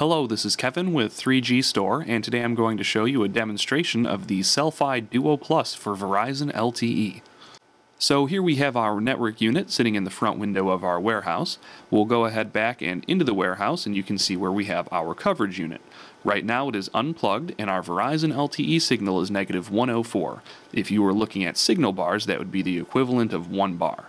Hello, this is Kevin with 3G Store, and today I'm going to show you a demonstration of the Cel-Fi Duo Plus for Verizon LTE. So here we have our network unit sitting in the front window of our warehouse. We'll go ahead back and into the warehouse and you can see where we have our coverage unit. Right now it is unplugged and our Verizon LTE signal is negative 104. If you were looking at signal bars, that would be the equivalent of one bar.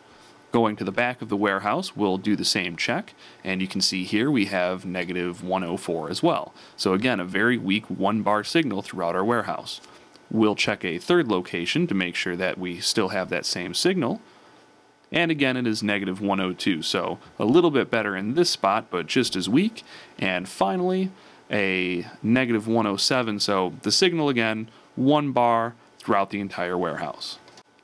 Going to the back of the warehouse, we'll do the same check, and you can see here we have negative 104 as well. So again, a very weak one bar signal throughout our warehouse. We'll check a third location to make sure that we still have that same signal. And again, it is negative 102, so a little bit better in this spot, but just as weak. And finally, a negative 107, so the signal again, one bar throughout the entire warehouse.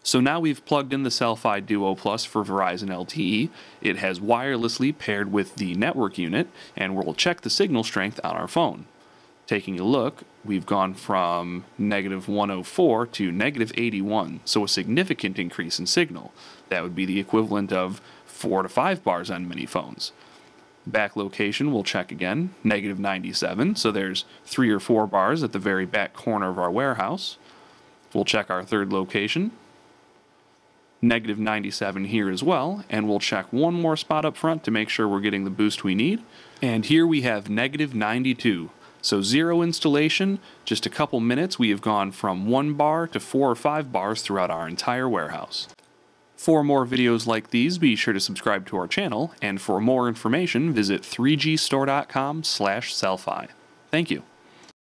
So now we've plugged in the Cel-Fi Duo Plus for Verizon LTE. It has wirelessly paired with the network unit, and we'll check the signal strength on our phone. Taking a look, we've gone from negative 104 to negative 81, so a significant increase in signal. That would be the equivalent of 4 to 5 bars on many phones. Back location, we'll check again, negative 97, so there's 3 or 4 bars at the very back corner of our warehouse. We'll check our third location, negative 97 here as well, and we'll check one more spot up front to make sure we're getting the boost we need. And here we have negative 92. So zero installation, just a couple minutes, we have gone from one bar to four or five bars throughout our entire warehouse. For more videos like these, be sure to subscribe to our channel, and for more information, visit 3gstore.com slash. Thank you.